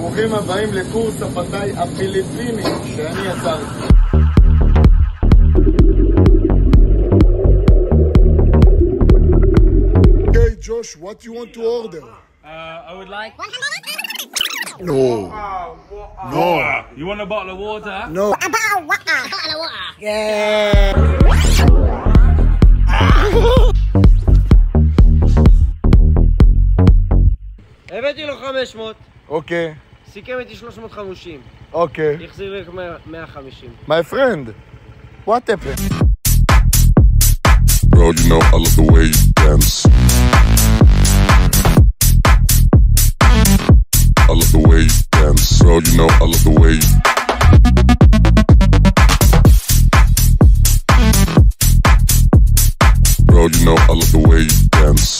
ברוכים הבאים לקורס הפתאי הפיליפיני שאני יצרתי. Okay, Josh, what you want to order? Uh, I would like. No. No. You want a bottle of water? No. הבאתי לו 500, Okay. סיכם איתי 350, Okay. החזיר לי 150. My friend, what happened? Bro, you know I love the way you dance. I love the way you dance. Bro, you know I love the way you Bro, you know I love the way you dance.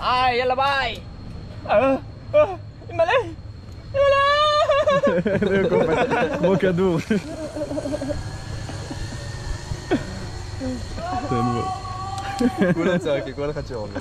היי, יאללה ביי! כמו כדור. כולם צועקים, כל אחד שאומר.